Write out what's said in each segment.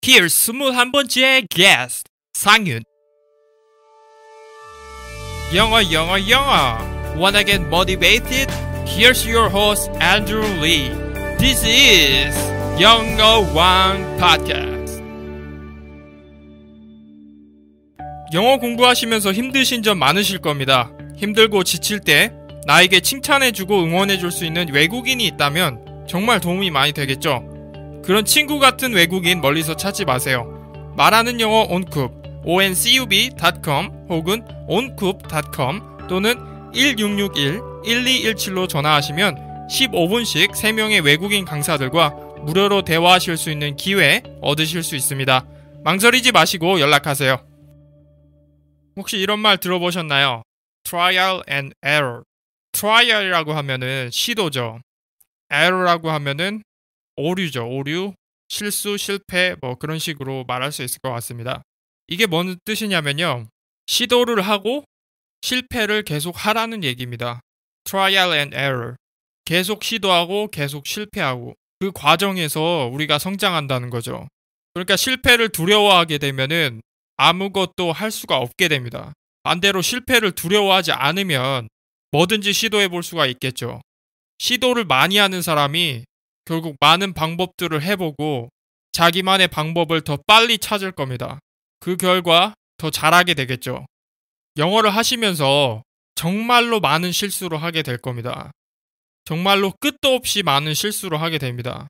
Here's 21번째 guest 상윤 영어 영어 영어 Wanna get motivated? Here's your host Andrew Lee This is 영어 왕 Podcast 영어 공부하시면서 힘드신 점 많으실 겁니다. 힘들고 지칠 때 나에게 칭찬해주고 응원해줄 수 있는 외국인이 있다면 정말 도움이 많이 되겠죠. 그런 친구 같은 외국인 멀리서 찾지 마세요. 말하는 영어 온쿱 oncub.com 혹은 oncoup .com 또는 1661-1217로 전화하시면 15분씩 3명의 외국인 강사들과 무료로 대화하실 수 있는 기회 얻으실 수 있습니다. 망설이지 마시고 연락하세요. 혹시 이런 말 들어보셨나요? trial and error. trial이라고 하면은 시도죠. error라고 하면은 오류죠. 오류, 실수, 실패 뭐 그런 식으로 말할 수 있을 것 같습니다. 이게 뭔 뜻이냐면요. 시도를 하고 실패를 계속 하라는 얘기입니다. trial and error. 계속 시도하고 계속 실패하고 그 과정에서 우리가 성장한다는 거죠. 그러니까 실패를 두려워하게 되면은 아무것도 할 수가 없게 됩니다. 반대로 실패를 두려워하지 않으면 뭐든지 시도해 볼 수가 있겠죠. 시도를 많이 하는 사람이 결국 많은 방법들을 해보고 자기만의 방법을 더 빨리 찾을 겁니다. 그 결과 더 잘하게 되겠죠. 영어를 하시면서 정말로 많은 실수를 하게 될 겁니다. 정말로 끝도 없이 많은 실수를 하게 됩니다.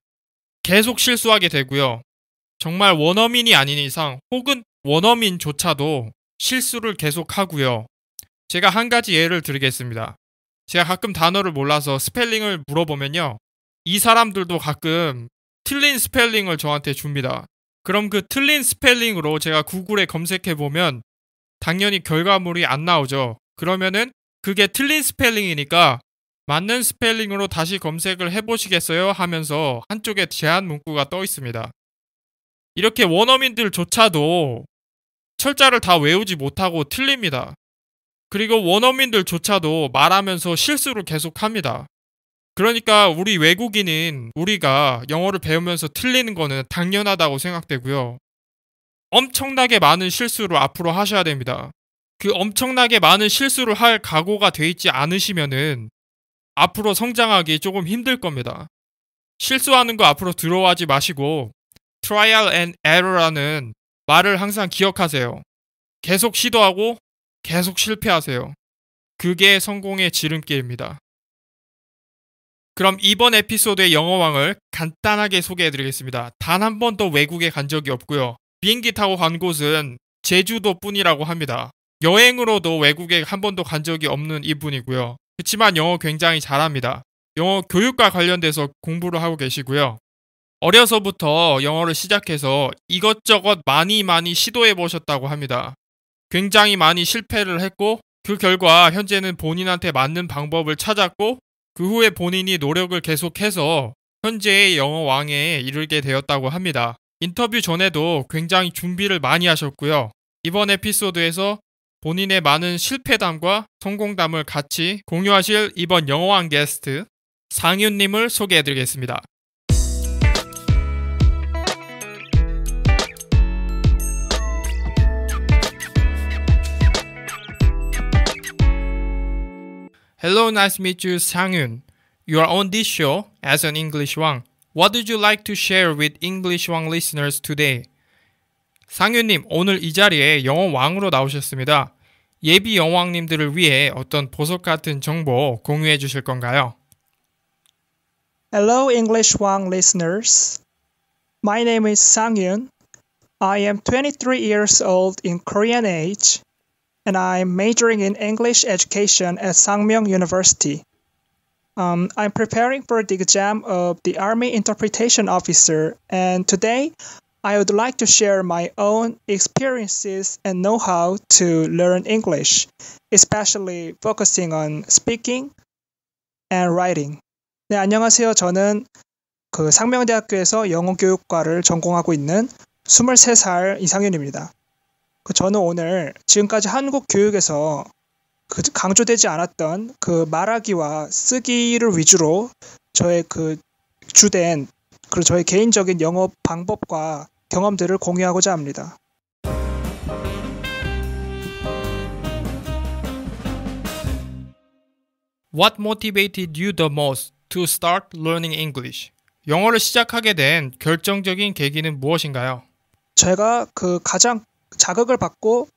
계속 실수하게 되고요. 정말 원어민이 아닌 이상 혹은 원어민조차도 실수를 계속 하고요. 제가 한 가지 예를 드리겠습니다. 제가 가끔 단어를 몰라서 스펠링을 물어보면요. 이 사람들도 가끔 틀린 스펠링을 저한테 줍니다. 그럼 그 틀린 스펠링으로 제가 구글에 검색해 보면 당연히 결과물이 안 나오죠. 그러면은 그게 틀린 스펠링이니까 맞는 스펠링으로 다시 검색을 해보시겠어요? 하면서 한쪽에 제안 문구가 떠 있습니다. 이렇게 원어민들조차도 철자를 다 외우지 못하고 틀립니다. 그리고 원어민들조차도 말하면서 실수를 계속합니다. 그러니까 우리 외국인인 우리가 영어를 배우면서 틀리는 거는 당연하다고 생각되고요. 엄청나게 많은 실수를 앞으로 하셔야 됩니다. 그 엄청나게 많은 실수를 할 각오가 돼 있지 않으시면은 앞으로 성장하기 조금 힘들 겁니다. 실수하는 거 앞으로 들어와지 마시고 trial and error라는 말을 항상 기억하세요. 계속 시도하고 계속 실패하세요. 그게 성공의 지름길입니다. 그럼 이번 에피소드의 영어왕을 간단하게 소개해드리겠습니다. 단 한 번도 외국에 간 적이 없고요. 비행기 타고 간 곳은 제주도 뿐이라고 합니다. 여행으로도 외국에 한 번도 간 적이 없는 이분이고요. 그렇지만 영어 굉장히 잘합니다. 영어 교육과 관련돼서 공부를 하고 계시고요. 어려서부터 영어를 시작해서 이것저것 많이 많이 시도해 보셨다고 합니다. 굉장히 많이 실패를 했고 그 결과 현재는 본인한테 맞는 방법을 찾았고 그 후에 본인이 노력을 계속해서 현재의 영어 왕에 이르게 되었다고 합니다. 인터뷰 전에도 굉장히 준비를 많이 하셨고요. 이번 에피소드에서 본인의 많은 실패담과 성공담을 같이 공유하실 이번 영어왕 게스트 상윤님을 소개해드리겠습니다. Hello, nice to meet you, Sangyun. You are on this show as an English Wang. What would you like to share with English Wang listeners today? 상윤님, 오늘 이 자리에 영어 왕으로 나오셨습니다. 예비 영왕님들을 위해 어떤 보석 같은 정보 공유해 주실 건가요? Hello, English Wang listeners. My name is Sangyun. I am 23 years old in Korean age and I'm majoring in English education at Sangmyeong University. Um, I'm preparing for the exam of the Army Interpretation Officer, and today I would like to share my own experiences and know how to learn English, especially focusing on speaking and writing. 네, 안녕하세요. 저는 그 상명대학교에서 영어교육과를 전공하고 있는 23살 이상윤입니다. 그 저는 오늘 지금까지 한국 교육에서 그 강조되지 않았던 그 말하기와 쓰기를 위주로 저의 그 주된 그리고 저의 개인적인 영어 방법과 경험들을 공유하고자 합니다. What motivated you the most to start learning English? 영어를 시작하게 된 결정적인 계기는 무엇인가요? 제가 그 가장 자극을 받고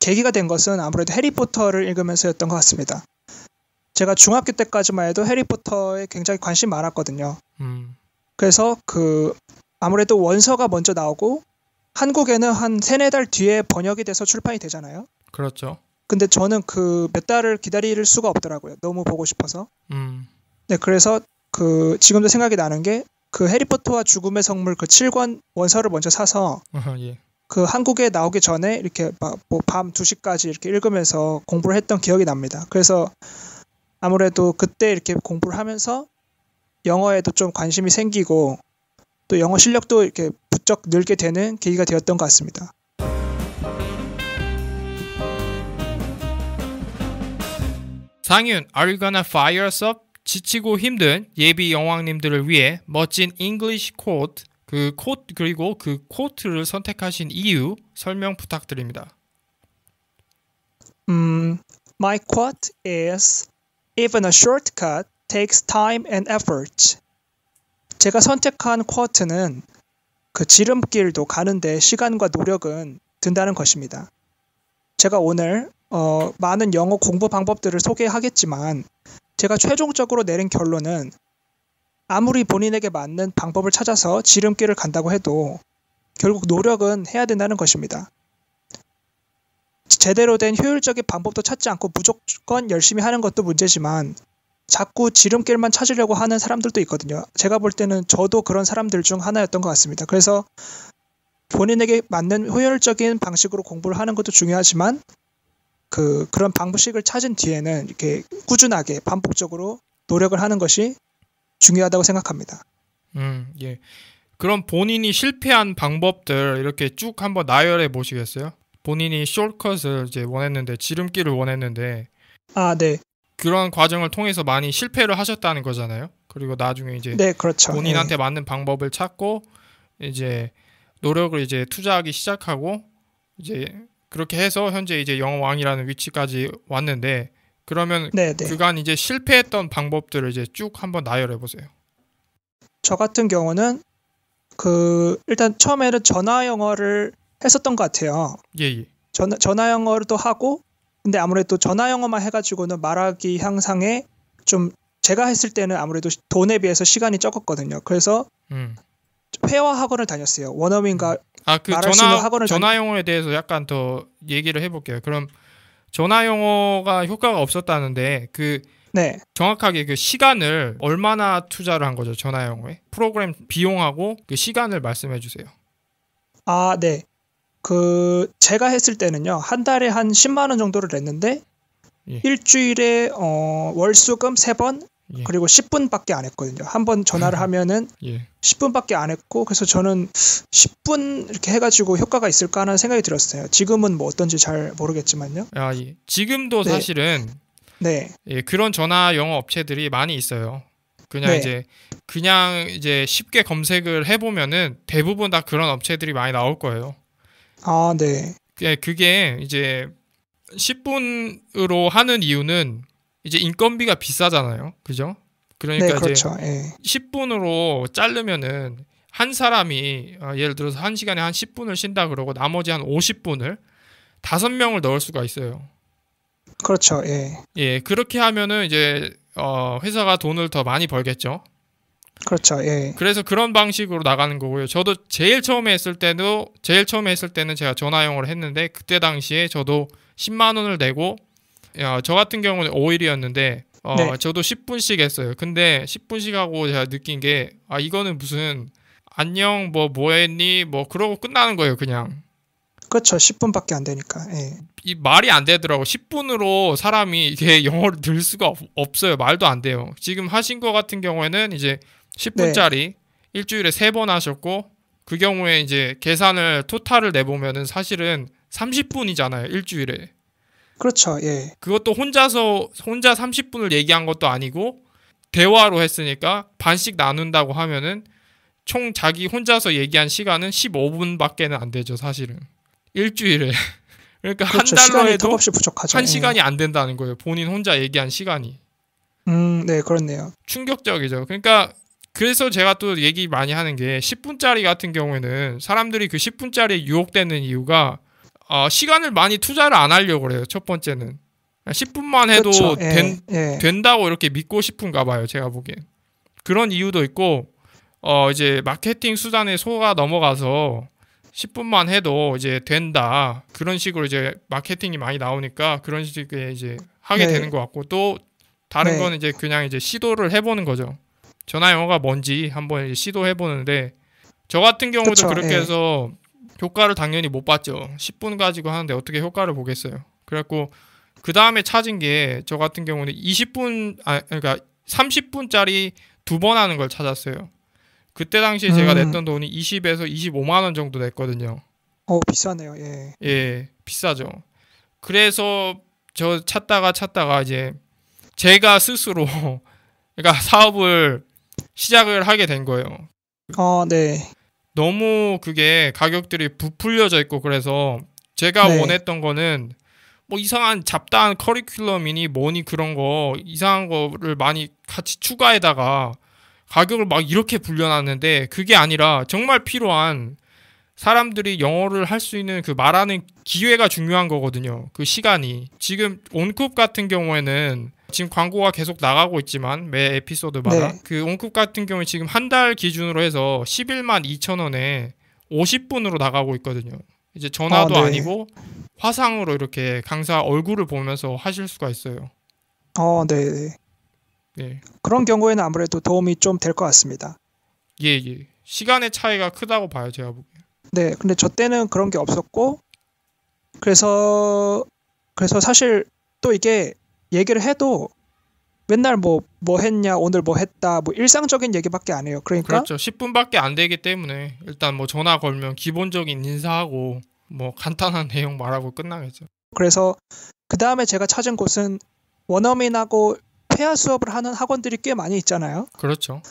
계기가 된 것은 아무래도 해리포터를 읽으면서였던 것 같습니다. 제가 중학교 때까지만 해도 해리포터에 굉장히 관심 많았거든요. 음, 그래서 그 아무래도 원서가 먼저 나오고 한국에는 한 세네 달 뒤에 번역이 돼서 출판이 되잖아요. 그렇죠. 근데 저는 그 몇 달을 기다릴 수가 없더라고요. 너무 보고 싶어서. 음, 네, 그래서 그 지금도 생각이 나는 게 그 해리포터와 죽음의 성물 그 7권 원서를 먼저 사서 어허, 예. 그 한국에 나오기 전에 이렇게 뭐밤 2시까지 이렇게 읽으면서 공부를 했던 기억이 납니다. 그래서 아무래도 그때 이렇게 공부를 하면서 영어에도 좀 관심이 생기고 또 영어 실력도 이렇게 부쩍 늘게 되는 계기가 되었던 것 같습니다. 상윤, are you gonna fire us up? 지치고 힘든 예비 영왕님들을 위해 멋진 English quote, 그 quote 그리고 그 quote를 선택하신 이유 설명 부탁드립니다. 음, my quote is even a shortcut takes time and effort. 제가 선택한 쿼트는 그 지름길도 가는데 시간과 노력은 든다는 것입니다. 제가 오늘 어, 많은 영어 공부 방법들을 소개하겠지만 제가 최종적으로 내린 결론은 아무리 본인에게 맞는 방법을 찾아서 지름길을 간다고 해도 결국 노력은 해야 된다는 것입니다. 제대로 된 효율적인 방법도 찾지 않고 무조건 열심히 하는 것도 문제지만 자꾸 지름길만 찾으려고 하는 사람들도 있거든요. 제가 볼 때는 저도 그런 사람들 중 하나였던 것 같습니다. 그래서 본인에게 맞는 효율적인 방식으로 공부를 하는 것도 중요하지만 그 그런 방식을 찾은 뒤에는 이렇게 꾸준하게 반복적으로 노력을 하는 것이 중요하다고 생각합니다. 음, 예. 그럼 본인이 실패한 방법들 이렇게 쭉 한번 나열해 보시겠어요? 본인이 숏컷을 이제 원했는데 지름길을 원했는데 아, 네. 그런 과정을 통해서 많이 실패를 하셨다는 거잖아요. 그리고 나중에 이제 네, 그렇죠. 본인한테 예. 맞는 방법을 찾고 이제 노력을 이제 투자하기 시작하고 이제 그렇게 해서 현재 이제 영왕이라는 위치까지 왔는데 그러면 네, 네. 그간 이제 실패했던 방법들을 이제 쭉 한번 나열해 보세요. 저 같은 경우는 그 일단 처음에는 전화 영어를 했었던 것 같아요. 예, 예. 전화, 전화 영어도 하고 근데 아무래도 전화 영어만 해가지고는 말하기 향상에 좀 제가 했을 때는 아무래도 돈에 비해서 시간이 적었거든요. 그래서 음. 회화 학원을 다녔어요. 원어민과 아, 그 말할 수 있는 전화 학원을 전화 영어에 대해서 약간 더 얘기를 해 볼게요. 그럼 전화 영어가 효과가 없었다는데 그 네, 정확하게 그 시간을 얼마나 투자를 한 거죠? 전화 영어에? 프로그램 비용하고 그 시간을 말씀해 주세요. 아, 네. 그 제가 했을 때는요 한 달에 한 10만 원 정도를 냈는데 예. 일주일에 어, 월수금 3번 예. 그리고 10분밖에 안 했거든요. 한 번 전화를 하면은 예. 10분밖에 안 했고 그래서 저는 10분 이렇게 해가지고 효과가 있을까 하는 생각이 들었어요. 지금은 뭐 어떤지 잘 모르겠지만요. 아, 예. 지금도 네. 사실은 네, 예, 그런 전화 영어 업체들이 많이 있어요. 그냥 네. 이제 그냥 이제 쉽게 검색을 해 보면은 대부분 다 그런 업체들이 많이 나올 거예요. 아, 네, 예, 그게 이제 10분으로 하는 이유는 이제 인건비가 비싸잖아요. 그죠? 그러니까 네, 이제 그렇죠. 예, 10분으로 자르면은 한 사람이 아, 예를 들어서 한 시간에 한 10분을 쉰다 그러고 나머지 한 50분을 다섯 명을 넣을 수가 있어요. 그렇죠. 예, 예, 그렇게 하면은 이제 어, 회사가 돈을 더 많이 벌겠죠. 그렇죠. 예, 그래서 그런 방식으로 나가는 거고요. 저도 제일 처음에 했을 때도 제일 처음에 했을 때는 제가 전화 영어를 했는데 그때 당시에 저도 10만 원을 내고 야, 저 같은 경우는 5일이었는데 어, 네. 저도 10분씩 했어요. 근데 10분씩 하고 제가 느낀 게 아 이거는 무슨 안녕 뭐 뭐했니 뭐 그러고 끝나는 거예요 그냥 그렇죠. 10분밖에 안 되니까. 예, 이 말이 안 되더라고 10분으로 사람이 이게 영어를 들 수가 없, 없어요 말도 안 돼요 지금 하신 거 같은 경우에는 이제 10분짜리 일주일에 세 번 하셨고 그 경우에 이제 계산을 토탈을 내보면은 사실은 30분이잖아요 일주일에 그렇죠. 예, 그것도 혼자서 혼자 30분을 얘기한 것도 아니고 대화로 했으니까 반씩 나눈다고 하면은 총 자기 혼자서 얘기한 시간은 15분밖에는 안 되죠, 사실은. 일주일에. 그러니까 그렇죠. 한 달로 해도 턱없이 부족하죠. 한 예. 시간이 안 된다는 거예요. 본인 혼자 얘기한 시간이. 음, 네, 그렇네요. 충격적이죠. 그러니까 그래서 제가 또 얘기 많이 하는 게 10분짜리 같은 경우에는 사람들이 그 10분짜리에 유혹되는 이유가 어, 시간을 많이 투자를 안 하려고 그래요. 첫 번째는 10분만 해도 그렇죠. 예, 된, 예. 된다고 이렇게 믿고 싶은가 봐요. 제가 보기엔 그런 이유도 있고 어 이제 마케팅 수단에 소가 넘어가서 10분만 해도 이제 된다 그런 식으로 이제 마케팅이 많이 나오니까 그런 식의 이제 하게 네. 되는 것 같고 또 다른 네. 거는 이제 그냥 이제 시도를 해보는 거죠. 전화 영어가 뭔지 한번 시도해 보는데 저 같은 경우도 그쵸, 그렇게 예. 해서 효과를 당연히 못 봤죠. 10분 가지고 하는데 어떻게 효과를 보겠어요. 그래갖고 그 다음에 찾은 게 저 같은 경우는 20분 아 그러니까 30분짜리 두 번 하는 걸 찾았어요. 그때 당시에 제가 음. 냈던 돈이 20에서 25만 원 정도 냈거든요. 어, 비싸네요. 예. 예, 비싸죠. 그래서 저 찾다가 찾다가 이제 제가 스스로 그러니까 사업을 시작을 하게 된 거예요. 어, 네. 너무 그게 가격들이 부풀려져 있고 그래서 제가 네. 원했던 거는 뭐 이상한 잡다한 커리큘럼이니 뭐니 그런 거 이상한 거를 많이 같이 추가에다가 가격을 막 이렇게 불려놨는데 그게 아니라 정말 필요한 사람들이 영어를 할 수 있는 그 말하는 기회가 중요한 거거든요. 그 시간이. 지금 온쿱 같은 경우에는 지금 광고가 계속 나가고 있지만 매 에피소드마다 네. 그 온쿱 같은 경우에 지금 한 달 기준으로 해서 11만 2천 원에 50분으로 나가고 있거든요. 이제 전화도 아, 네. 아니고 화상으로 이렇게 강사 얼굴을 보면서 하실 수가 있어요. 어, 네. 네. 예. 그런 경우에는 아무래도 도움이 좀 될 것 같습니다. 예, 예. 시간의 차이가 크다고 봐요, 제가 보기엔. 네, 근데 저 때는 그런 게 없었고, 그래서, 그래서 사실 또 이게 얘기를 해도 맨날 뭐, 뭐 했냐, 오늘 뭐 했다, 뭐 일상적인 얘기밖에 안 해요. 그러니까, 그렇죠. 10분밖에 안 되기 때문에 일단 뭐 전화 걸면 기본적인 인사하고 뭐 간단한 내용 말하고 끝나겠죠. 그래서 그 다음에 제가 찾은 곳은 원어민하고 회화 수업을 하는 학원들이 꽤 많이 있잖아요. 그렇죠.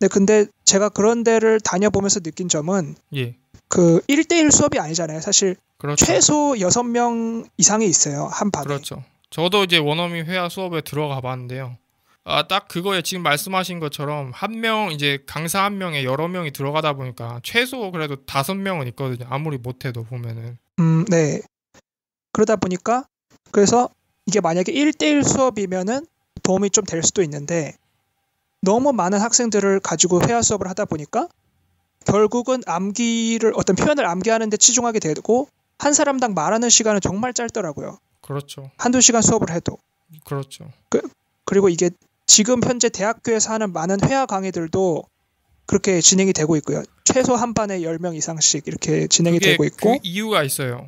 네, 근데 제가 그런 데를 다녀보면서 느낀 점은 예. 그 1대1 수업이 아니잖아요. 사실 그렇죠. 최소 6명 이상이 있어요. 한 반에. 그렇죠. 저도 이제 원어민 회화 수업에 들어가 봤는데요. 아, 딱 그거에 지금 말씀하신 것처럼 한 명 이제 강사 한 명에 여러 명이 들어가다 보니까 최소 그래도 다섯 명은 있거든요. 아무리 못해도 보면은. 음, 네. 그러다 보니까 그래서 이게 만약에 1대1 수업이면은 도움이 좀 될 수도 있는데 너무 많은 학생들을 가지고 회화 수업을 하다 보니까 결국은 암기를 어떤 표현을 암기하는 데 치중하게 되고 한 사람당 말하는 시간은 정말 짧더라고요. 그렇죠. 한두 시간 수업을 해도. 그렇죠. 그리고 이게 지금 현재 대학교에서 하는 많은 회화 강의들도 그렇게 진행이 되고 있고요. 최소 한 반에 10명 이상씩 이렇게 진행이 되고 있고 그 이유가 있어요.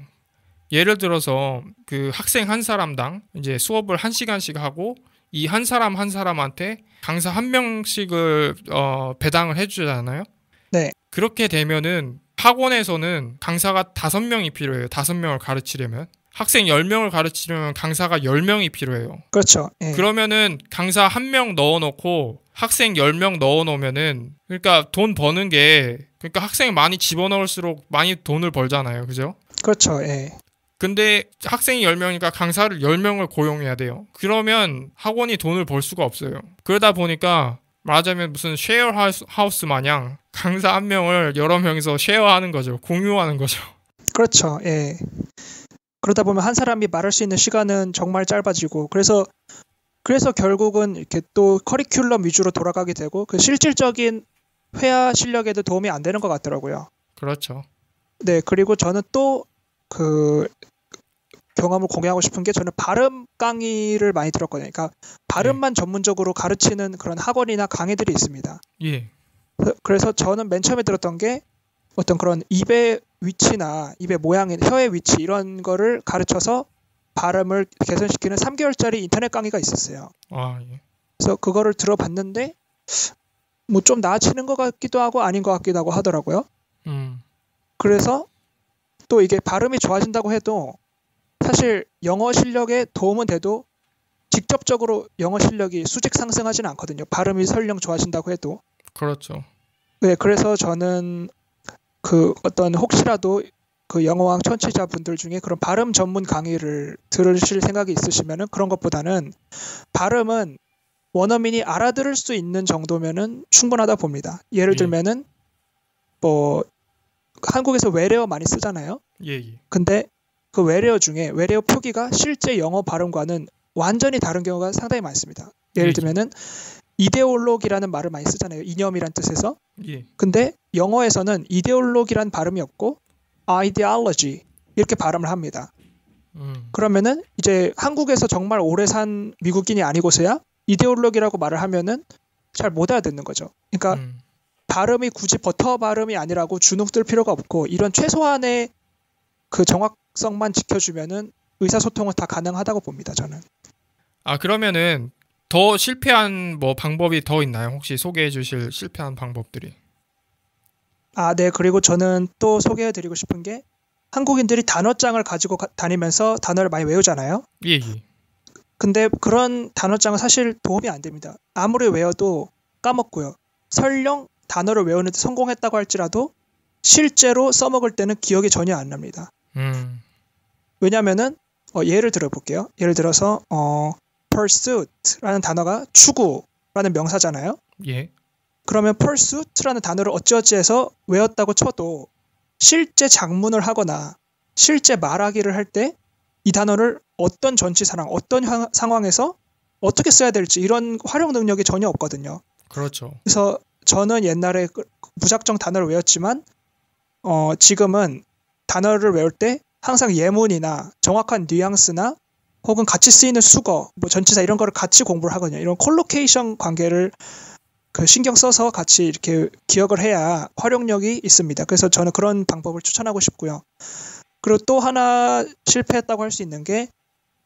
예를 들어서 그 학생 한 사람당 이제 수업을 한 시간씩 하고 이 한 사람 한 사람한테 강사 한 명씩을 어, 배당을 해주잖아요. 네. 그렇게 되면은 학원에서는 강사가 다섯 명이 필요해요. 다섯 명을 가르치려면 학생 열 명을 가르치려면 강사가 열 명이 필요해요. 그렇죠. 예. 그러면은 강사 한 명 넣어 놓고 학생 10명 넣어 놓으면은 그러니까 돈 버는 게 그러니까 학생 많이 집어넣을수록 많이 돈을 벌잖아요. 그죠? 그렇죠. 예. 근데 학생이 10명이니까 강사를 10명을 고용해야 돼요. 그러면 학원이 돈을 벌 수가 없어요. 그러다 보니까 말하자면 무슨 쉐어 하우스, 마냥 강사 한 명을 여러 명이서 쉐어하는 거죠. 공유하는 거죠. 그렇죠. 예. 그러다 보면 한 사람이 말할 수 있는 시간은 정말 짧아지고 그래서 그래서 결국은 이렇게 또 커리큘럼 위주로 돌아가게 되고 그 실질적인 회화 실력에도 도움이 안 되는 것 같더라고요. 그렇죠. 네, 그리고 저는 또 그 경험을 공유하고 싶은 게 저는 발음 강의를 많이 들었거든요. 그러니까 발음만 전문적으로 가르치는 그런 학원이나 강의들이 있습니다. 예. 그래서- 그래서 저는 맨 처음에 들었던 게 어떤 그런 입의 위치나 입의 모양인 혀의 위치 이런 거를 가르쳐서 발음을 개선시키는 3개월짜리 인터넷 강의가 있었어요. 아, 예. 그래서 그거를 들어봤는데 뭐 좀 나아지는 것 같기도 하고 아닌 것 같기도 하고 하더라고요. 음. 그래서 또 이게 발음이 좋아진다고 해도 사실 영어 실력에 도움은 돼도 직접적으로 영어 실력이 수직 상승하지는 않거든요. 발음이 설령 좋아진다고 해도. 그렇죠. 네, 그래서 저는 그 어떤 혹시라도 그 영어왕 청취자분들 중에 그런 발음 전문 강의를 들으실 생각이 있으시면은 그런 것보다는 발음은 원어민이 알아들을 수 있는 정도면은 충분하다 봅니다. 예를 예. 들면은 뭐 한국에서 외래어 많이 쓰잖아요. 예, 예. 근데 그 외래어 중에 외래어 표기가 실제 영어 발음과는 완전히 다른 경우가 상당히 많습니다. 예를 예. 들면은 이데올로기라는 말을 많이 쓰잖아요. 이념이란 뜻에서. 예. 근데 영어에서는 이데올로기란 발음이 없고 ideology 이렇게 발음을 합니다. 음. 그러면은 이제 한국에서 정말 오래 산 미국인이 아니고서야 이데올로기라고 말을 하면은 잘 못 알아듣는 거죠. 그러니까 음. 발음이 굳이 버터 발음이 아니라고 주눅 들 필요가 없고 이런 최소한의 그 정확 성만 지켜주면은 의사소통은 다 가능하다고 봅니다. 저는. 아, 그러면은 더 실패한 뭐 방법이 더 있나요? 혹시 소개해 주실 실패한 방법들이? 아, 네. 그리고 저는 또 소개해드리고 싶은 게 한국인들이 단어장을 가지고 가- 다니면서 단어를 많이 외우잖아요. 예, 예. 근데 그런 단어장은 사실 도움이 안 됩니다. 아무리 외워도 까먹고요. 설령 단어를 외우는데 성공했다고 할지라도 실제로 써먹을 때는 기억이 전혀 안 납니다. 음. 왜냐면은 어, 예를 들어 볼게요. 예를 들어서 어, pursuit라는 단어가 추구라는 명사잖아요. 예. 그러면 pursuit라는 단어를 어찌어찌해서 외웠다고 쳐도 실제 작문을 하거나 실제 말하기를 할 때 이 단어를 어떤 전치사랑 어떤 향- 상황에서 어떻게 써야 될지 이런 활용 능력이 전혀 없거든요. 그렇죠. 그래서 저는 옛날에 그- 무작정 단어를 외웠지만 어, 지금은 단어를 외울 때 항상 예문이나 정확한 뉘앙스나 혹은 같이 쓰이는 숙어, 뭐 전치사 이런 거를 같이 공부를 하거든요. 이런 collocation 관계를 그 신경 써서 같이 이렇게 기억을 해야 활용력이 있습니다. 그래서 저는 그런 방법을 추천하고 싶고요. 그리고 또 하나 실패했다고 할 수 있는 게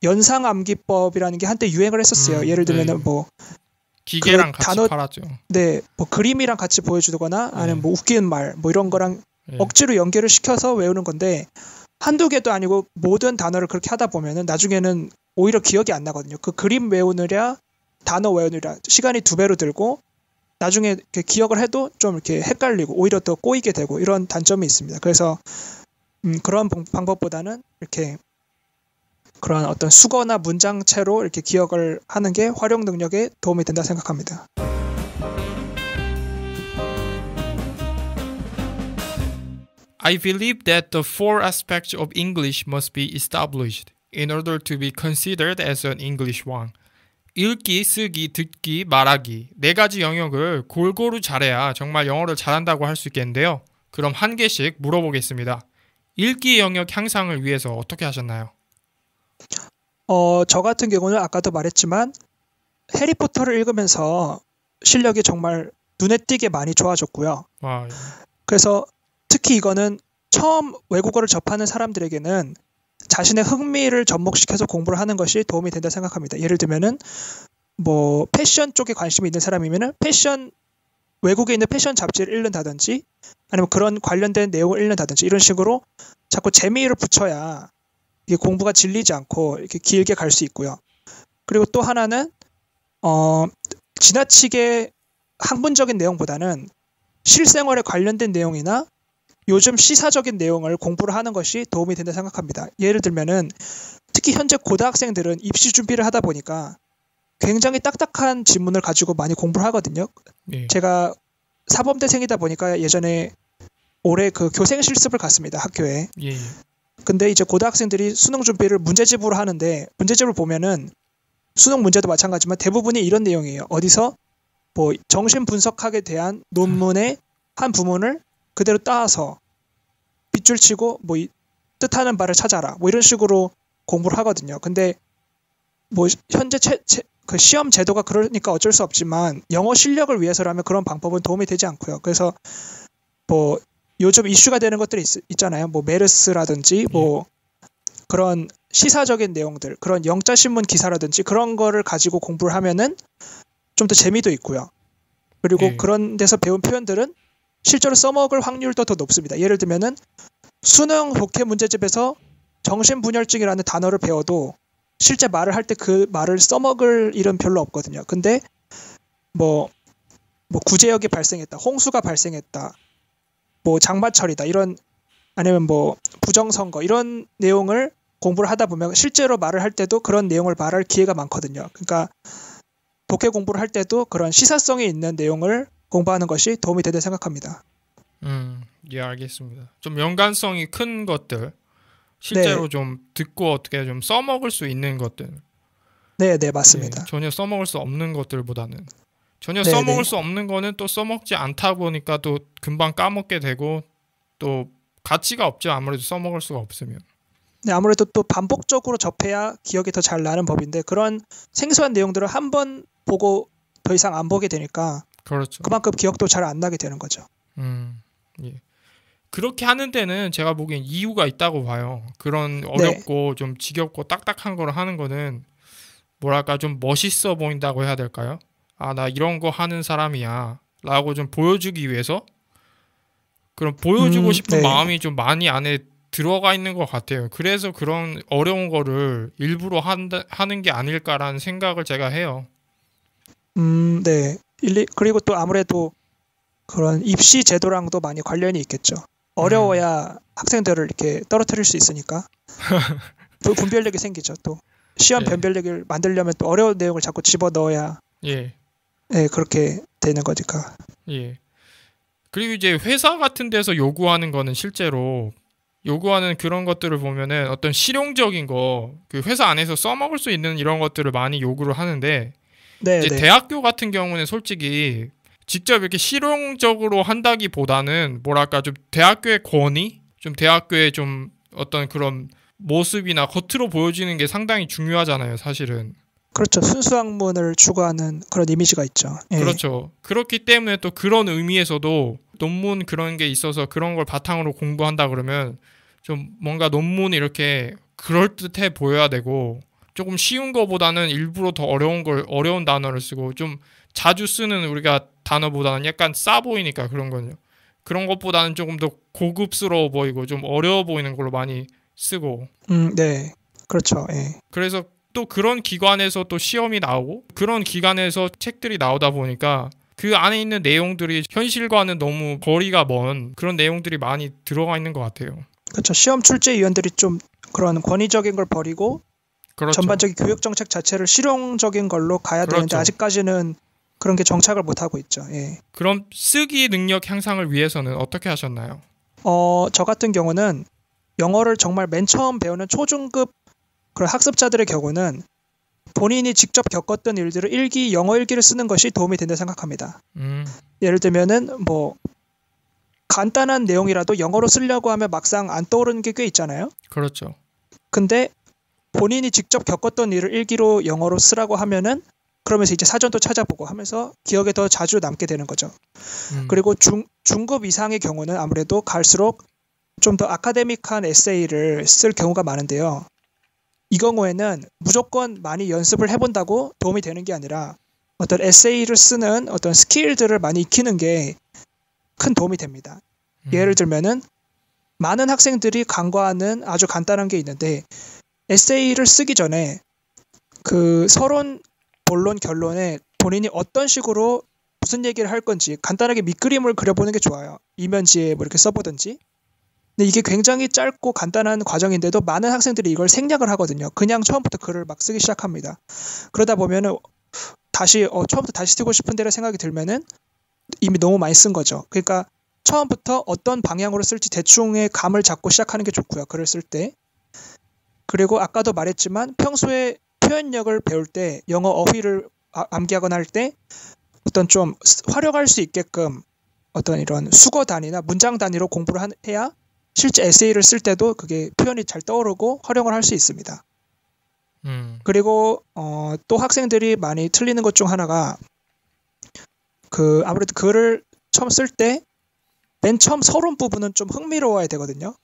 연상 암기법이라는 게 한때 유행을 했었어요. 음, 예를 들면은 네. 뭐 기계랑 그 같이 단어- 팔았죠. 네, 뭐 그림이랑 같이 보여주거나 아니면 네. 뭐 웃기는 말, 뭐 이런 거랑 예. 억지로 연결을 시켜서 외우는 건데 한두 개도 아니고 모든 단어를 그렇게 하다 보면은 나중에는 오히려 기억이 안 나거든요. 그 그림 외우느랴 단어 외우느랴 시간이 두 배로 들고 나중에 이렇게 기억을 해도 좀 이렇게 헷갈리고 오히려 더 꼬이게 되고 이런 단점이 있습니다. 그래서 음, 그런 방- 방법보다는 이렇게 그런 어떤 수거나 문장체로 이렇게 기억을 하는 게 활용 능력에 도움이 된다 생각합니다. I believe that the four aspects of English must be established in order to be considered as an English one. 읽기, 쓰기, 듣기, 말하기 네 가지 영역을 골고루 잘해야 정말 영어를 잘한다고 할 수 있겠는데요. 그럼 한 개씩 물어보겠습니다. 읽기 영역 향상을 위해서 어떻게 하셨나요? 어, 저 같은 경우는 아까도 말했지만 해리포터를 읽으면서 실력이 정말 눈에 띄게 많이 좋아졌고요. 와, 그래서 특히 이거는 처음 외국어를 접하는 사람들에게는 자신의 흥미를 접목시켜서 공부를 하는 것이 도움이 된다 생각합니다. 예를 들면은 뭐 패션 쪽에 관심이 있는 사람이면은 패션 외국에 있는 패션 잡지를 읽는다든지 아니면 그런 관련된 내용을 읽는다든지 이런 식으로 자꾸 재미를 붙여야 이게 공부가 질리지 않고 이렇게 길게 갈 수 있고요. 그리고 또 하나는 어 지나치게 학문적인 내용보다는 실생활에 관련된 내용이나 요즘 시사적인 내용을 공부를 하는 것이 도움이 된다 생각합니다. 예를 들면은 특히 현재 고등학생들은 입시 준비를 하다 보니까 굉장히 딱딱한 지문을 가지고 많이 공부를 하거든요. 예. 제가 사범대생이다 보니까 예전에 올해 그 교생 실습을 갔습니다. 학교에. 예, 예. 근데 이제 고등학생들이 수능 준비를 문제집으로 하는데 문제집을 보면은 수능 문제도 마찬가지지만 대부분이 이런 내용이에요. 어디서 뭐 정신 분석학에 대한 논문의 한 부문을 그대로 따서 빗줄 치고 뭐 이- 뜻하는 바를 찾아라. 뭐 이런 식으로 공부를 하거든요. 근데 뭐 현재 채, 채- 그 시험 제도가 그러니까 어쩔 수 없지만 영어 실력을 위해서라면 그런 방법은 도움이 되지 않고요. 그래서 뭐 요즘 이슈가 되는 것들이 있, 잖아요뭐 메르스라든지 뭐 그런 시사적인 내용들, 그런 영자 신문 기사라든지 그런 거를 가지고 공부를 하면은 좀 더 재미도 있고요. 그리고 예. 그런 데서 배운 표현들은 실제로 써먹을 확률도 더 높습니다. 예를 들면은 수능 독해 문제집에서 정신분열증이라는 단어를 배워도 실제 말을 할 때 그 말을 써먹을 일은 별로 없거든요. 근데 뭐 뭐 구제역이 발생했다, 홍수가 발생했다, 뭐 장마철이다 이런 아니면 뭐 부정선거 이런 내용을 공부를 하다 보면 실제로 말을 할 때도 그런 내용을 말할 기회가 많거든요. 그러니까 독해 공부를 할 때도 그런 시사성이 있는 내용을 공부하는 것이 도움이 되다 생각합니다. 음, 예, 알겠습니다. 좀 연관성이 큰 것들, 실제로 네. 좀 듣고 어떻게 좀 써먹을 수 있는 것들, 네, 네, 맞습니다. 예, 전혀 써먹을 수 없는 것들보다는 전혀 네, 써먹을 네. 수 없는 거는 또 써먹지 않다 보니까 또 금방 까먹게 되고 또 가치가 없죠. 아무래도 써먹을 수가 없으면. 네, 아무래도 또 반복적으로 접해야 기억이 더 잘 나는 법인데 그런 생소한 내용들을 한 번 보고 더 이상 안 보게 되니까 그렇죠. 그만큼 기억도 잘 안 나게 되는 거죠. 음, 예. 그렇게 하는 데는 제가 보기엔 이유가 있다고 봐요. 그런 네. 어렵고 좀 지겹고 딱딱한 거를 하는 거는 뭐랄까 좀 멋있어 보인다고 해야 될까요? 아, 나 이런 거 하는 사람이야. 라고 좀 보여주기 위해서 그런 보여주고 음, 싶은 네. 마음이 좀 많이 안에 들어가 있는 것 같아요. 그래서 그런 어려운 거를 일부러 한다, 하는 게 아닐까라는 생각을 제가 해요. 음, 네. 일리, 그리고 또 아무래도 그런 입시 제도랑도 많이 관련이 있겠죠. 어려워야 학생들을 이렇게 떨어뜨릴 수 있으니까 또 분별력이 생기죠. 또 시험 네. 변별력을 만들려면 또 어려운 내용을 자꾸 집어 넣어야 예. 네, 그렇게 되는 거니까. 예. 그리고 이제 회사 같은 데서 요구하는 거는 실제로 요구하는 그런 것들을 보면은 어떤 실용적인 거, 그 회사 안에서 써먹을 수 있는 이런 것들을 많이 요구를 하는데 네, 이제 네. 대학교 같은 경우는 솔직히 직접 이렇게 실용적으로 한다기보다는 뭐랄까 좀 대학교의 권위, 좀 대학교의 좀 어떤 그런 모습이나 겉으로 보여지는 게 상당히 중요하잖아요, 사실은. 그렇죠. 순수학문을 추구하는 그런 이미지가 있죠. 예. 그렇죠. 그렇기 때문에 또 그런 의미에서도 논문 그런 게 있어서 그런 걸 바탕으로 공부한다 그러면 좀 뭔가 논문이 이렇게 그럴듯해 보여야 되고 조금 쉬운 거보다는 일부러 더 어려운 걸 어려운 단어를 쓰고 좀 자주 쓰는 우리가 단어보다는 약간 싸 보이니까 그런 거요. 그런 것보다는 조금 더 고급스러워 보이고 좀 어려워 보이는 걸로 많이 쓰고 음, 네. 그렇죠. 예. 그래서 또 그런 기관에서 또 시험이 나오고 그런 기관에서 책들이 나오다 보니까 그 안에 있는 내용들이 현실과는 너무 거리가 먼 그런 내용들이 많이 들어가 있는 것 같아요. 그렇죠. 시험 출제위원들이 좀 그런 권위적인 걸 버리고 그렇죠. 전반적인 교육 정책 자체를 실용적인 걸로 가야 되는데 그렇죠. 아직까지는 그런 게 정착을 못 하고 있죠. 예. 그럼 쓰기 능력 향상을 위해서는 어떻게 하셨나요? 어, 저 같은 경우는 영어를 정말 맨 처음 배우는 초중급 그런 학습자들의 경우는 본인이 직접 겪었던 일들을 일기 영어 일기를 쓰는 것이 도움이 된다 생각합니다. 음, 예를 들면은 뭐 간단한 내용이라도 영어로 쓰려고 하면 막상 안 떠오르는 게 꽤 있잖아요. 그렇죠. 근데 본인이 직접 겪었던 일을 일기로 영어로 쓰라고 하면은 그러면서 이제 사전도 찾아보고 하면서 기억에 더 자주 남게 되는 거죠. 음, 그리고 중, 중급 이상의 경우는 아무래도 갈수록 좀 더 아카데믹한 에세이를 쓸 경우가 많은데요. 이 경우에는 무조건 많이 연습을 해본다고 도움이 되는 게 아니라 어떤 에세이를 쓰는 어떤 스킬들을 많이 익히는 게 큰 도움이 됩니다. 음, 예를 들면은 많은 학생들이 간과하는 아주 간단한 게 있는데 에세이를 쓰기 전에 그 서론, 본론, 결론에 본인이 어떤 식으로 무슨 얘기를 할 건지 간단하게 밑그림을 그려보는 게 좋아요. 이면지에 뭐 이렇게 써보든지. 근데 이게 굉장히 짧고 간단한 과정인데도 많은 학생들이 이걸 생략을 하거든요. 그냥 처음부터 글을 막 쓰기 시작합니다. 그러다 보면은 다시 어, 처음부터 다시 쓰고 싶은 데라 생각이 들면은 이미 너무 많이 쓴 거죠. 그러니까 처음부터 어떤 방향으로 쓸지 대충의 감을 잡고 시작하는 게 좋고요. 글을 쓸 때. 그리고 아까도 말했지만 평소에 표현력을 배울 때 영어 어휘를 아- 암기하거나 할 때 어떤 좀 스- 활용할 수 있게끔 어떤 이런 수거 단위나 문장 단위로 공부를 한- 해야 실제 에세이를 쓸 때도 그게 표현이 잘 떠오르고 활용을 할 수 있습니다. 음, 그리고 어, 또 학생들이 많이 틀리는 것 중 하나가 그 아무래도 글을 처음 쓸 때 맨 처음 서론 부분은 좀 흥미로워야 되거든요.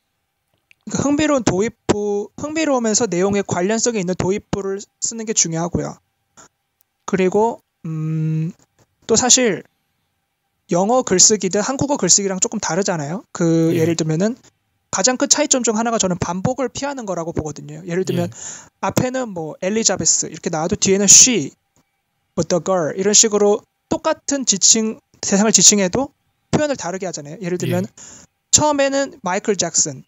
그러니까 흥미로운 도입부, 흥미로우면서 내용에 관련성이 있는 도입부를 쓰는 게 중요하고요. 그리고 음, 또 사실 영어 글쓰기든 한국어 글쓰기랑 조금 다르잖아요. 그 예. 예를 들면은 가장 큰 차이점 중 하나가 저는 반복을 피하는 거라고 보거든요. 예를 들면 예. 앞에는 뭐 엘리자베스 이렇게 나와도 뒤에는 she, 뭐 the girl 이런 식으로 똑같은 지칭 대상을 지칭해도 표현을 다르게 하잖아요. 예를 들면 예. 처음에는 마이클 잭슨,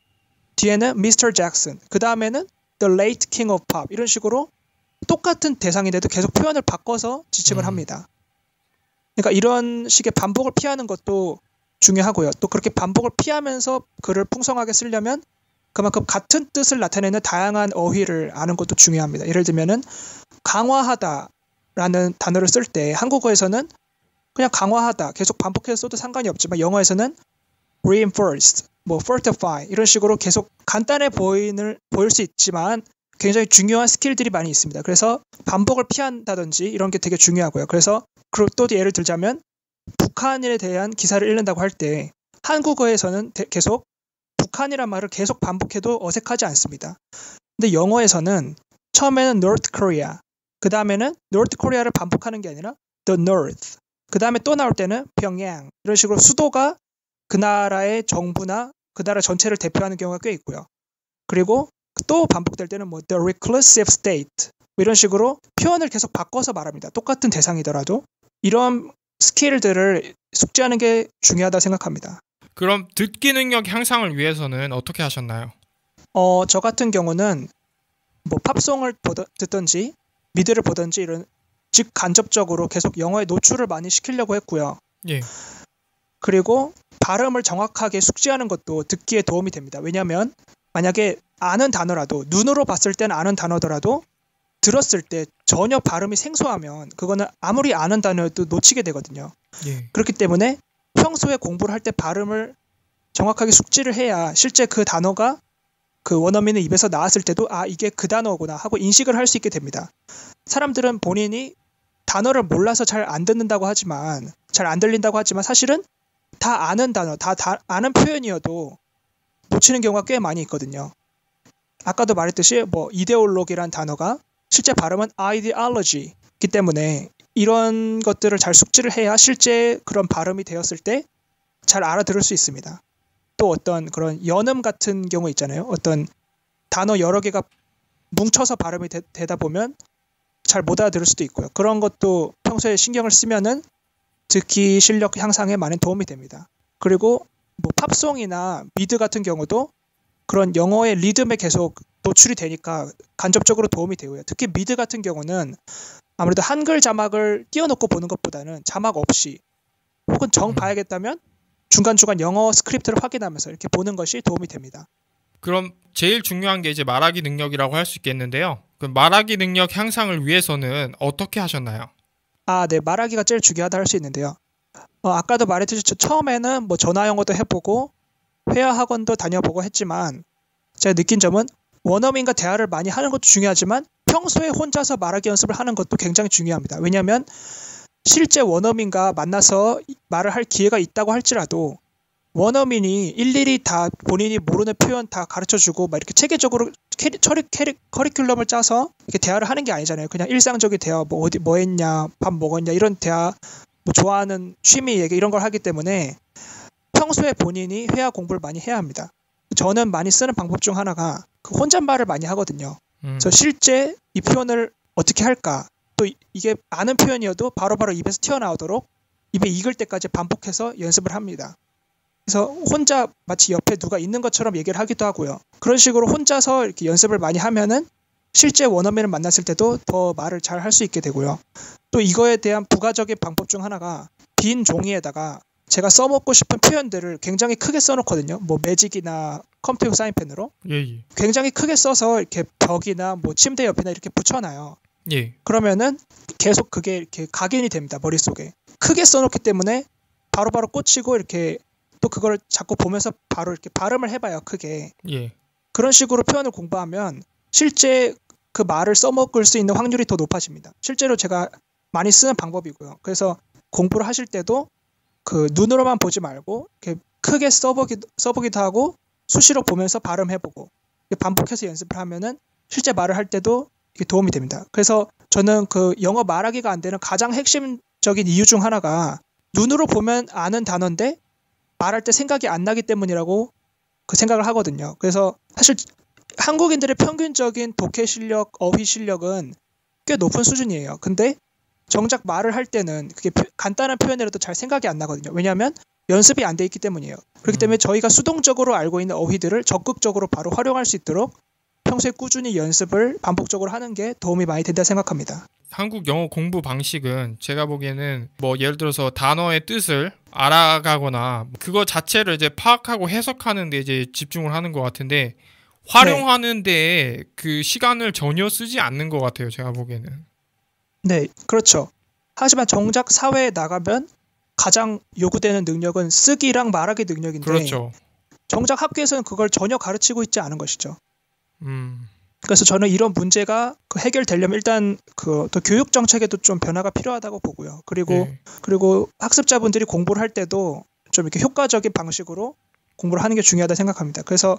뒤에는 미스터 잭슨, 그 다음에는 The Late King of Pop 이런 식으로 똑같은 대상인데도 계속 표현을 바꿔서 지칭을 음. 합니다. 그러니까 이런 식의 반복을 피하는 것도 중요하고요. 또 그렇게 반복을 피하면서 글을 풍성하게 쓰려면 그만큼 같은 뜻을 나타내는 다양한 어휘를 아는 것도 중요합니다. 예를 들면은 강화하다라는 단어를 쓸 때 한국어에서는 그냥 강화하다 계속 반복해서 써도 상관이 없지만 영어에서는 reinforced, 뭐 fortify 이런 식으로 계속 간단해 보이는 보일 수 있지만 굉장히 중요한 스킬들이 많이 있습니다. 그래서 반복을 피한다든지 이런 게 되게 중요하고요. 그래서 그리고 또 예를 들자면 북한에 대한 기사를 읽는다고 할 때 한국어에서는 대- 계속 북한이란 말을 계속 반복해도 어색하지 않습니다. 근데 영어에서는 처음에는 North Korea, 그 다음에는 North Korea를 반복하는 게 아니라 The North, 그 다음에 또 나올 때는 평양 이런 식으로 수도가 그 나라의 정부나 그 나라 전체를 대표하는 경우가 꽤 있고요. 그리고 또 반복될 때는 뭐 The Reclusive State 뭐 이런 식으로 표현을 계속 바꿔서 말합니다. 똑같은 대상이더라도 이런 스킬들을 숙지하는 게 중요하다 생각합니다. 그럼 듣기 능력 향상을 위해서는 어떻게 하셨나요? 어, 저 같은 경우는 뭐 팝송을 보더, 듣든지 미드를 보든지 이런 즉 간접적으로 계속 영어에 노출을 많이 시키려고 했고요. 예. 그리고 발음을 정확하게 숙지하는 것도 듣기에 도움이 됩니다. 왜냐하면 만약에 아는 단어라도 눈으로 봤을 때는 아는 단어더라도 들었을 때 전혀 발음이 생소하면 그거는 아무리 아는 단어여도 놓치게 되거든요. 예. 그렇기 때문에 평소에 공부를 할 때 발음을 정확하게 숙지를 해야 실제 그 단어가 그 원어민의 입에서 나왔을 때도 아 이게 그 단어구나 하고 인식을 할 수 있게 됩니다. 사람들은 본인이 단어를 몰라서 잘 안 듣는다고 하지만 잘 안 들린다고 하지만 사실은 다 아는 단어, 다, 다 아는 표현이어도 놓치는 경우가 꽤 많이 있거든요. 아까도 말했듯이 뭐 이데올로기란 단어가 실제 발음은 ideology이기 때문에 이런 것들을 잘 숙지를 해야 실제 그런 발음이 되었을 때 잘 알아들을 수 있습니다. 또 어떤 그런 연음 같은 경우 있잖아요. 어떤 단어 여러 개가 뭉쳐서 발음이 되, 다 보면 잘 못 알아들을 수도 있고요. 그런 것도 평소에 신경을 쓰면은 듣기 실력 향상에 많은 도움이 됩니다. 그리고 뭐 팝송이나 미드 같은 경우도 그런 영어의 리듬에 계속 노출이 되니까 간접적으로 도움이 되고요. 특히 미드 같은 경우는 아무래도 한글 자막을 띄워놓고 보는 것보다는 자막 없이 혹은 정 음. 봐야겠다면 중간중간 영어 스크립트를 확인하면서 이렇게 보는 것이 도움이 됩니다. 그럼 제일 중요한 게 이제 말하기 능력이라고 할 수 있겠는데요. 그 말하기 능력 향상을 위해서는 어떻게 하셨나요? 아, 네, 말하기가 제일 중요하다 할 수 있는데요. 어, 아까도 말했듯이 저 처음에는 뭐 전화 영어도 해보고 회화 학원도 다녀보고 했지만 제가 느낀 점은 원어민과 대화를 많이 하는 것도 중요하지만 평소에 혼자서 말하기 연습을 하는 것도 굉장히 중요합니다. 왜냐하면 실제 원어민과 만나서 이- 말을 할 기회가 있다고 할지라도 원어민이 일일이 다 본인이 모르는 표현 다 가르쳐 주고 막 이렇게 체계적으로 캐리, 처리, 캐리, 커리큘럼을 짜서 이렇게 대화를 하는 게 아니잖아요. 그냥 일상적인 대화, 뭐 어디 뭐 했냐, 밥 먹었냐 이런 대화, 뭐 좋아하는 취미 얘기 이런 걸 하기 때문에 평소에 본인이 회화 공부를 많이 해야 합니다. 저는 많이 쓰는 방법 중 하나가 그 혼잣말을 많이 하거든요. 음, 그래서 실제 이 표현을 어떻게 할까? 또 이- 이게 아는 표현이어도 바로 바로 입에서 튀어나오도록 입에 익을 때까지 반복해서 연습을 합니다. 그래서 혼자 마치 옆에 누가 있는 것처럼 얘기를 하기도 하고요. 그런 식으로 혼자서 이렇게 연습을 많이 하면은 실제 원어민을 만났을 때도 더 말을 잘 할 수 있게 되고요. 또 이거에 대한 부가적인 방법 중 하나가 빈 종이에다가 제가 써먹고 싶은 표현들을 굉장히 크게 써놓거든요. 뭐 매직이나 컴퓨터 사인펜으로 예, 예. 굉장히 크게 써서 이렇게 벽이나 뭐 침대 옆이나 이렇게 붙여놔요. 예. 그러면은 계속 그게 이렇게 각인이 됩니다 머릿 속에 크게 써놓기 때문에 바로바로 꽂히고 이렇게 또 그걸 자꾸 보면서 바로 이렇게 발음을 해봐요 크게 예. 그런 식으로 표현을 공부하면 실제 그 말을 써먹을 수 있는 확률이 더 높아집니다 실제로 제가 많이 쓰는 방법이고요 그래서 공부를 하실 때도 그 눈으로만 보지 말고 이렇게 크게 써보기, 써보기도 하고 수시로 보면서 발음해보고 반복해서 연습을 하면은 실제 말을 할 때도 이게 도움이 됩니다. 그래서 저는 그 영어 말하기가 안 되는 가장 핵심적인 이유 중 하나가 눈으로 보면 아는 단어인데 말할 때 생각이 안 나기 때문이라고 그 생각을 하거든요. 그래서 사실 한국인들의 평균적인 독해 실력, 어휘 실력은 꽤 높은 수준이에요. 근데 정작 말을 할 때는 그게 표- 간단한 표현이라도 잘 생각이 안 나거든요. 왜냐하면 연습이 안 돼 있기 때문이에요. 그렇기 음. 때문에 저희가 수동적으로 알고 있는 어휘들을 적극적으로 바로 활용할 수 있도록 평소에 꾸준히 연습을 반복적으로 하는 게 도움이 많이 된다 생각합니다. 한국 영어 공부 방식은 제가 보기에는 뭐 예를 들어서 단어의 뜻을 알아가거나 그거 자체를 이제 파악하고 해석하는 데 이제 집중을 하는 것 같은데 활용하는 데에 그 시간을 전혀 쓰지 않는 것 같아요. 제가 보기에는. 네, 그렇죠. 하지만 정작 사회에 나가면 가장 요구되는 능력은 쓰기랑 말하기 능력인데 그렇죠. 정작 학교에서는 그걸 전혀 가르치고 있지 않은 것이죠. 음. 그래서 저는 이런 문제가 그 해결되려면 일단 그또 교육 정책에도 좀 변화가 필요하다고 보고요. 그리고 네. 그리고 학습자분들이 공부를 할 때도 좀 이렇게 효과적인 방식으로 공부를 하는 게 중요하다 생각합니다. 그래서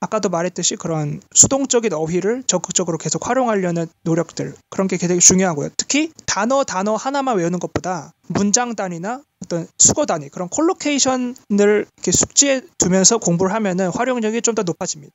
아까도 말했듯이 그런 수동적인 어휘를 적극적으로 계속 활용하려는 노력들 그런 게 되게 중요하고요. 특히 단어 단어 하나만 외우는 것보다 문장 단위나 어떤 수거 단위 그런 콜로케이션을 이렇게 숙지해 두면서 공부를 하면은 활용력이 좀 더 높아집니다.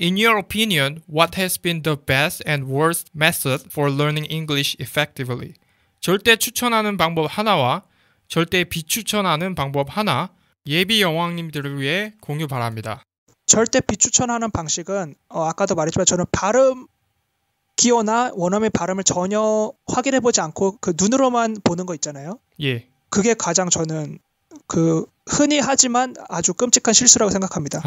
In your opinion, what has been the best and worst method for learning English effectively? 절대 추천하는 방법 하나와 절대 비추천하는 방법 하나 예비 여왕님들을 위해 공유 바랍니다. 절대 비추천하는 방식은 어, 아까도 말했지만 저는 발음 기어나 원어민 발음을 전혀 확인해 보지 않고 그 눈으로만 보는 거 있잖아요. 예. 그게 가장 저는 그 흔히 하지만 아주 끔찍한 실수라고 생각합니다.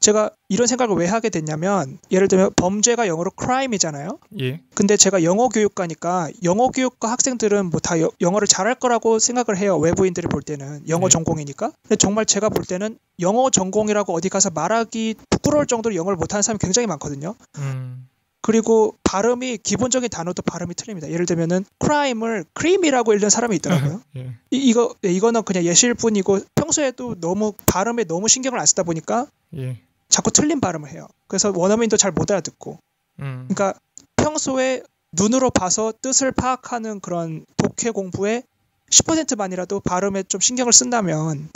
제가 이런 생각을 왜 하게 됐냐면 예를 들면 범죄가 영어로 crime이잖아요. 예. 근데 제가 영어 교육과니까 영어 교육과 학생들은 뭐 다 영어를 잘할 거라고 생각을 해요. 외부인들이 볼 때는 영어 네. 전공이니까. 근데 정말 제가 볼 때는 영어 전공이라고 어디 가서 말하기 부끄러울 정도로 영어를 못하는 사람이 굉장히 많거든요. 음. 그리고 발음이 기본적인 단어도 발음이 틀립니다. 예를 들면은 crime을 cream이라고 읽는 사람이 있더라고요. 예. 이, 이거 네, 이거는 그냥 예시일 뿐이고 평소에도 너무 발음에 너무 신경을 안 쓰다 보니까 예. 자꾸 자꾸 틀린 발음을 해요. 그래서 원어민도 잘 못 알아듣고. 음. 그러니까 평소에 눈으로 봐서 뜻을 파악하는 그런 독해 공부에 10%만이라도 발음에 좀 신경을 쓴다면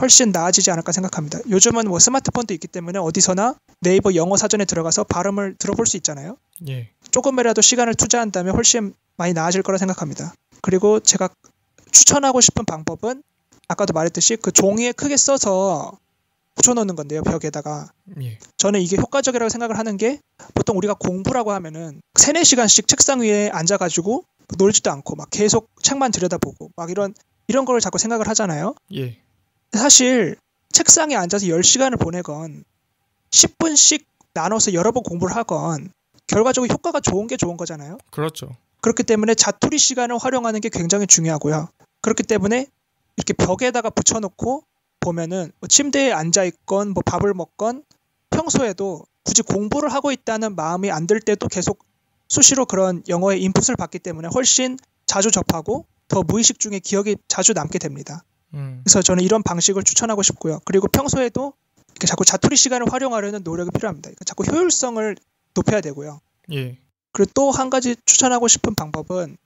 훨씬 나아지지 않을까 생각합니다. 요즘은 뭐 스마트폰도 있기 때문에 어디서나 네이버 영어 사전에 들어가서 발음을 들어볼 수 있잖아요. 예. 조금이라도 시간을 투자한다면 훨씬 많이 나아질 거라 생각합니다. 그리고 제가 추천하고 싶은 방법은 아까도 말했듯이 그 종이에 크게 써서 붙여놓는 건데요, 벽에다가. 예. 저는 이게 효과적이라고 생각을 하는 게 보통 우리가 공부라고 하면은 세네 시간씩 책상 위에 앉아가지고 놀지도 않고 막 계속 책만 들여다보고 막 이런 이런 걸 자꾸 생각을 하잖아요. 예. 사실 책상에 앉아서 10시간을 보내건 10분씩 나눠서 여러 번 공부를 하건 결과적으로 효과가 좋은 게 좋은 거잖아요. 그렇죠. 그렇기 때문에 자투리 시간을 활용하는 게 굉장히 중요하고요. 그렇기 때문에 이렇게 벽에다가 붙여놓고 보면은 뭐 침대에 앉아 있건 뭐 밥을 먹건 평소에도 굳이 공부를 하고 있다는 마음이 안 들 때도 계속 수시로 그런 영어의 인풋을 받기 때문에 훨씬 자주 접하고 더 무의식 중에 기억이 자주 남게 됩니다. 음. 그래서 저는 이런 방식을 추천하고 싶고요. 그리고 평소에도 이렇게 자꾸 자투리 시간을 활용하려는 노력이 필요합니다. 그러니까 자꾸 효율성을 높여야 되고요. 예. 그리고 또 한 가지 추천하고 싶은 방법은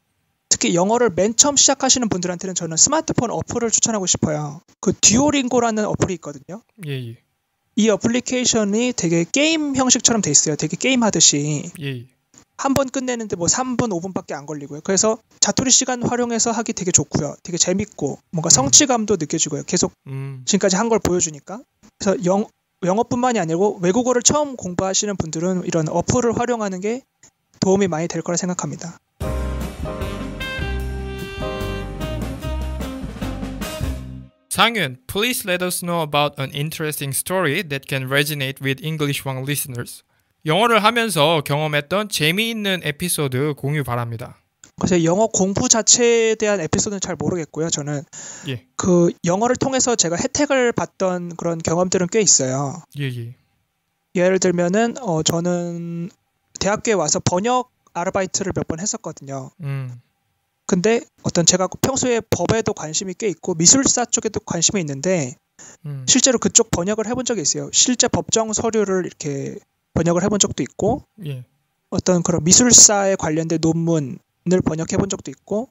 특히 영어를 맨 처음 시작하시는 분들한테는 저는 스마트폰 어플을 추천하고 싶어요. 그 듀오링고라는 어플이 있거든요. 예. 예. 이 어플리케이션이 되게 게임 형식처럼 돼 있어요. 되게 게임 하듯이 예. 한 번 끝내는데 뭐 3분, 5분밖에 안 걸리고요. 그래서 자투리 시간 활용해서 하기 되게 좋고요. 되게 재밌고 뭔가 성취감도 느껴지고요. 계속 음. 지금까지 한 걸 보여주니까. 그래서 영, 영어뿐만이 아니고 외국어를 처음 공부하시는 분들은 이런 어플을 활용하는 게 도움이 많이 될 거라 생각합니다. 상윤, please let us know about an interesting story that can resonate with English One listeners. 영어를 하면서 경험했던 재미있는 에피소드 공유 바랍니다. 그래서 영어 공부 자체에 대한 에피소드는 잘 모르겠고요. 저는 예. 그 영어를 통해서 제가 혜택을 받던 그런 경험들은 꽤 있어요. 예, 예. 예를 들면은 어 저는 대학교에 와서 번역 아르바이트를 몇 번 했었거든요. 음. 근데 어떤 제가 평소에 법에도 관심이 꽤 있고 미술사 쪽에도 관심이 있는데 음. 실제로 그쪽 번역을 해본 적이 있어요. 실제 법정 서류를 이렇게 번역을 해본 적도 있고 예. 어떤 그런 미술사에 관련된 논문을 번역해 본 적도 있고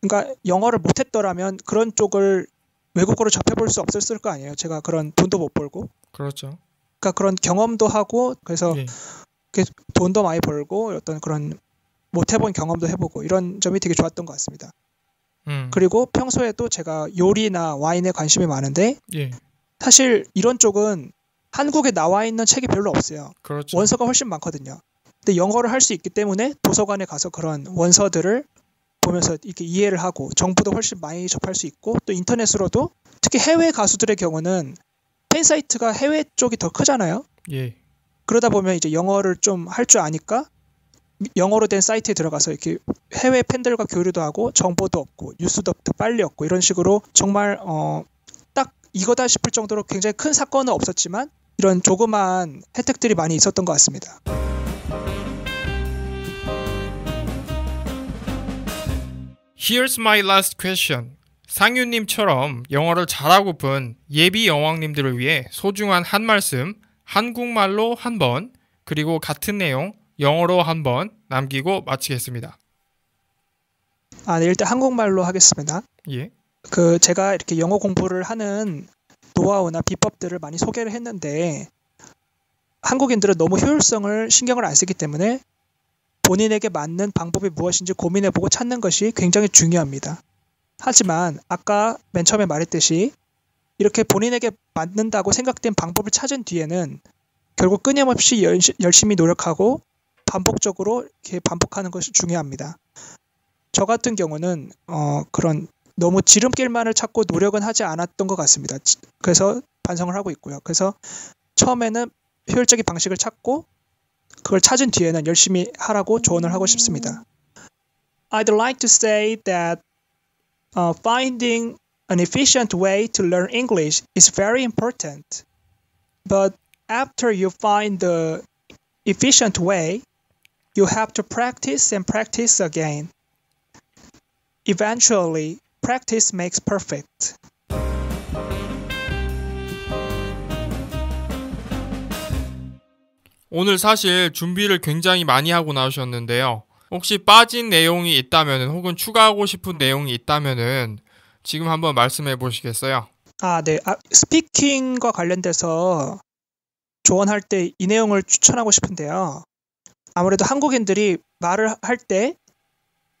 그러니까 영어를 못했더라면 그런 쪽을 외국어로 접해볼 수 없었을 거 아니에요. 제가 그런 돈도 못 벌고 그렇죠. 그러니까 그런 경험도 하고 그래서 예. 돈도 많이 벌고 어떤 그런 못 해본 경험도 해보고 이런 점이 되게 좋았던 것 같습니다. 음. 그리고 평소에도 제가 요리나 와인에 관심이 많은데 예. 사실 이런 쪽은 한국에 나와 있는 책이 별로 없어요. 그렇죠. 원서가 훨씬 많거든요. 근데 영어를 할 수 있기 때문에 도서관에 가서 그런 원서들을 보면서 이렇게 이해를 하고 정보도 훨씬 많이 접할 수 있고 또 인터넷으로도 특히 해외 가수들의 경우는 팬 사이트가 해외 쪽이 더 크잖아요. 예. 그러다 보면 이제 영어를 좀 할 줄 아니까 영어로 된 사이트에 들어가서 이렇게 해외 팬들과 교류도 하고 정보도 얻고 뉴스도 더 빨리 얻고 이런 식으로 정말 어 딱 이거다 싶을 정도로 굉장히 큰 사건은 없었지만 이런 조그만 혜택들이 많이 있었던 것 같습니다. Here's my last question. 상윤님처럼 영어를 잘하고픈 예비 여왕님들을 위해 소중한 한 말씀, 한국말로 한 번, 그리고 같은 내용, 영어로 한 번 남기고 마치겠습니다. 아, 네, 일단 한국말로 하겠습니다. 예. 그 제가 이렇게 영어 공부를 하는 노하우나 비법들을 많이 소개를 했는데 한국인들은 너무 효율성을 신경을 안 쓰기 때문에 본인에게 맞는 방법이 무엇인지 고민해보고 찾는 것이 굉장히 중요합니다. 하지만 아까 맨 처음에 말했듯이 이렇게 본인에게 맞는다고 생각된 방법을 찾은 뒤에는 결국 끊임없이 열- 열심히 노력하고 반복적으로 이렇게 반복하는 것이 중요합니다. 저 같은 경우는 어, 그런 너무 지름길만을 찾고 노력은 하지 않았던 것 같습니다. 지- 그래서 반성을 하고 있고요. 그래서 처음에는 효율적인 방식을 찾고 그걸 찾은 뒤에는 열심히 하라고 조언을 하고 싶습니다. I'd like to say that uh, finding an efficient way to learn English is very important. But after you find the efficient way, you have to practice and practice again. Eventually, practice makes perfect. 오늘 사실 준비를 굉장히 많이 하고 나오셨는데요. 혹시 빠진 내용이 있다면 혹은 추가하고 싶은 내용이 있다면은 지금 한번 말씀해 보시겠어요? 아, 네. 아, 스피킹과 관련돼서 조언할 때 이 내용을 추천하고 싶은데요. 아무래도 한국인들이 말을 할 때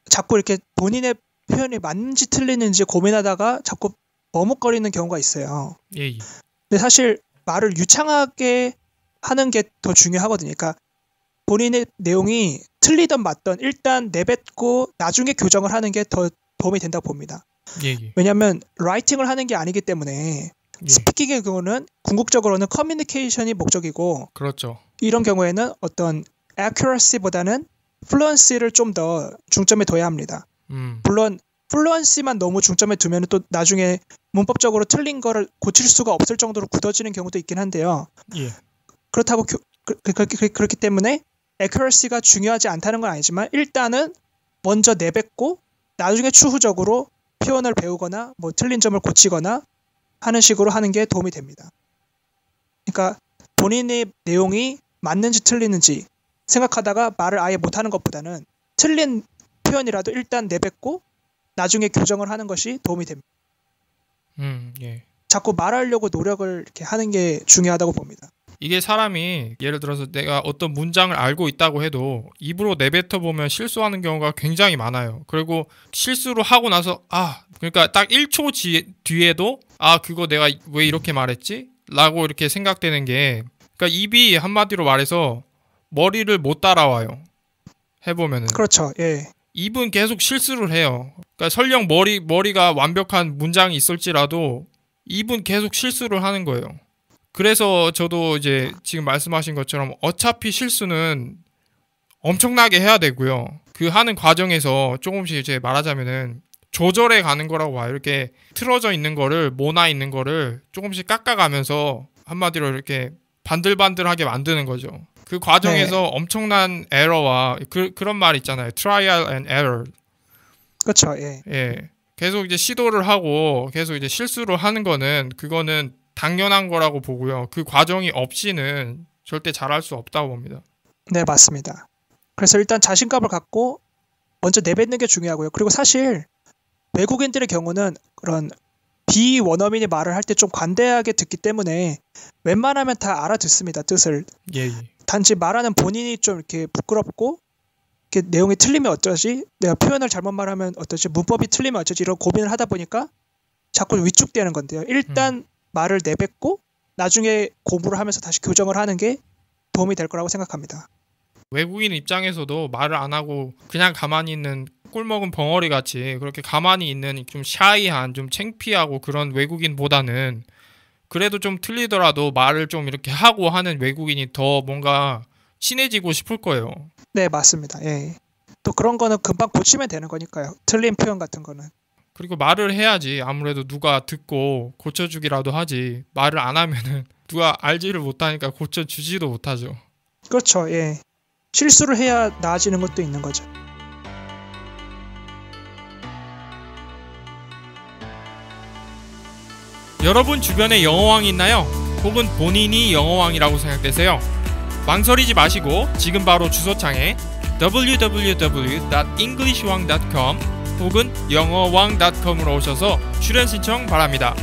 자꾸 이렇게 본인의 표현이 맞는지 틀리는지 고민하다가 자꾸 머뭇거리는 경우가 있어요. 예. 예. 근데 사실 말을 유창하게 하는 게 더 중요하거든요. 그러니까 본인의 내용이 틀리든 맞든 일단 내뱉고 나중에 교정을 하는 게 더 도움이 된다고 봅니다. 예. 예. 왜냐하면 라이팅을 하는 게 아니기 때문에 예. 스피킹의 경우는 궁극적으로는 커뮤니케이션이 목적이고 그렇죠. 이런 경우에는 어떤 accuracy보다는 fluency를 좀 더 중점에 둬야 합니다. 음. 물론 fluency만 너무 중점에 두면 또 나중에 문법적으로 틀린 거를 고칠 수가 없을 정도로 굳어지는 경우도 있긴 한데요. 예. 그렇다고 교- 그, 그, 그, 그, 그렇기 때문에 accuracy가 중요하지 않다는 건 아니지만 일단은 먼저 내뱉고 나중에 추후적으로 표현을 배우거나 뭐 틀린 점을 고치거나 하는 식으로 하는 게 도움이 됩니다. 그러니까 본인의 내용이 맞는지 틀리는지 생각하다가 말을 아예 못하는 것보다는 틀린 표현이라도 일단 내뱉고 나중에 교정을 하는 것이 도움이 됩니다. 음. 예. 자꾸 말하려고 노력을 이렇게 하는 게 중요하다고 봅니다. 이게 사람이 예를 들어서 내가 어떤 문장을 알고 있다고 해도 입으로 내뱉어 보면 실수하는 경우가 굉장히 많아요. 그리고 실수를 하고 나서 아 그러니까 딱 1초 지, 뒤에도 아 그거 내가 왜 이렇게 말했지? 라고 이렇게 생각되는 게 그러니까 입이 한마디로 말해서 머리를 못 따라와요. 해보면은 그렇죠. 예. 입은 계속 실수를 해요. 그러니까 설령 머리 머리가 완벽한 문장이 있을지라도 입은 계속 실수를 하는 거예요. 그래서 저도 이제 지금 말씀하신 것처럼 어차피 실수는 엄청나게 해야 되고요. 그 하는 과정에서 조금씩 이제 말하자면은 조절해 가는 거라고 봐요. 이렇게 틀어져 있는 거를 모나 있는 거를 조금씩 깎아가면서 한마디로 이렇게 반들반들하게 만드는 거죠. 그 과정에서 엄청난 에러와 그, 그런 말 있잖아요. trial and error. 그렇죠. 예. 예. 계속 이제 시도를 하고 계속 이제 실수를 하는 거는 그거는 당연한 거라고 보고요. 그 과정이 없이는 절대 잘할 수 없다고 봅니다. 네, 맞습니다. 그래서 일단 자신감을 갖고 먼저 내뱉는 게 중요하고요. 그리고 사실 외국인들의 경우는 그런 비원어민이 말을 할 때 좀 관대하게 듣기 때문에 웬만하면 다 알아듣습니다. 뜻을. 예, 예. 단지 말하는 본인이 좀 이렇게 부끄럽고 이렇게 내용이 틀리면 어쩌지? 내가 표현을 잘못 말하면 어쩌지? 문법이 틀리면 어쩌지? 이런 고민을 하다 보니까 자꾸 위축되는 건데요. 일단 말을 내뱉고 나중에 공부를 하면서 다시 교정을 하는 게 도움이 될 거라고 생각합니다. 외국인 입장에서도 말을 안 하고 그냥 가만히 있는 꿀먹은 벙어리 같이 그렇게 가만히 있는 좀 샤이한 좀 창피하고 그런 외국인보다는 그래도 좀 틀리더라도 말을 좀 이렇게 하고 하는 외국인이 더 뭔가 친해지고 싶을 거예요. 네, 맞습니다. 예. 또 그런 거는 금방 고치면 되는 거니까요. 틀린 표현 같은 거는. 그리고 말을 해야지 아무래도 누가 듣고 고쳐주기라도 하지 말을 안 하면은 누가 알지를 못하니까 고쳐주지도 못하죠. 그렇죠. 예. 실수를 해야 나아지는 것도 있는 거죠. 여러분 주변에 영어왕이 있나요? 혹은 본인이 영어왕이라고 생각되세요? 망설이지 마시고 지금 바로 주소창에 www.englishwang.com 혹은 영어왕.com으로 오셔서 출연 신청 바랍니다.